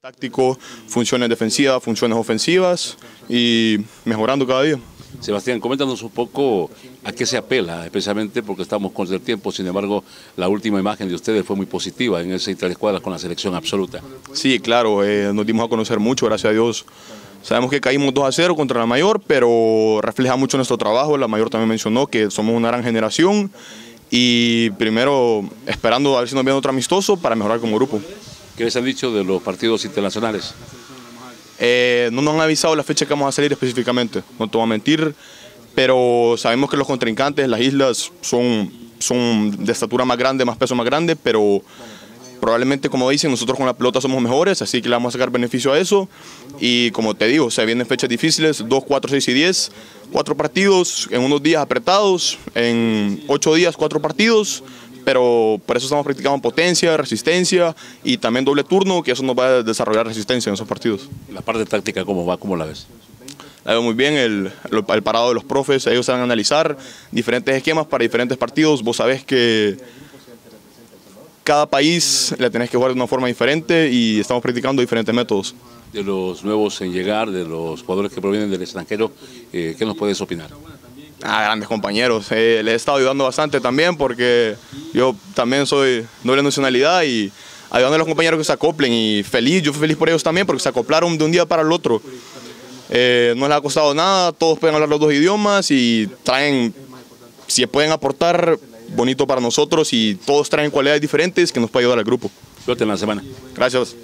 táctico, funciones defensivas, funciones ofensivas y mejorando cada día. Sebastián, coméntanos un poco a qué se apela, especialmente porque estamos con el tiempo, sin embargo, la última imagen de ustedes fue muy positiva en ese interescuadras con la selección absoluta. Sí, claro, eh, nos dimos a conocer mucho, gracias a Dios. Sabemos que caímos 2 a 0 contra la mayor, pero refleja mucho nuestro trabajo. La mayor también mencionó que somos una gran generación y primero esperando a ver si nos viene otro amistoso para mejorar como grupo. ¿Qué les han dicho de los partidos internacionales? Eh, no nos han avisado la fecha que vamos a salir específicamente, no te voy a mentir, pero sabemos que los contrincantes, las islas, son, son de estatura más grande, más peso más grande, pero probablemente, como dicen, nosotros con la pelota somos mejores, así que le vamos a sacar beneficio a eso. Y como te digo, se vienen fechas difíciles, 2, 4, 6 y 10, cuatro partidos en unos días apretados, en ocho días cuatro partidos, pero por eso estamos practicando potencia, resistencia y también doble turno, que eso nos va a desarrollar resistencia en esos partidos. La parte táctica, ¿cómo va? ¿Cómo la ves? La veo muy bien, el, el parado de los profes, ellos van a analizar diferentes esquemas para diferentes partidos. Vos sabés que cada país le tenés que jugar de una forma diferente y estamos practicando diferentes métodos. De los nuevos en llegar, de los jugadores que provienen del extranjero, eh, ¿qué nos puedes opinar? Ah, grandes compañeros. Eh, les he estado ayudando bastante también porque yo también soy doble nacionalidad y ayudando a los compañeros que se acoplen y feliz, yo fui feliz por ellos también porque se acoplaron de un día para el otro. Eh, no les ha costado nada, todos pueden hablar los dos idiomas y traen, si pueden aportar, bonito para nosotros y todos traen cualidades diferentes que nos puede ayudar al grupo. Suerte en la semana. Gracias.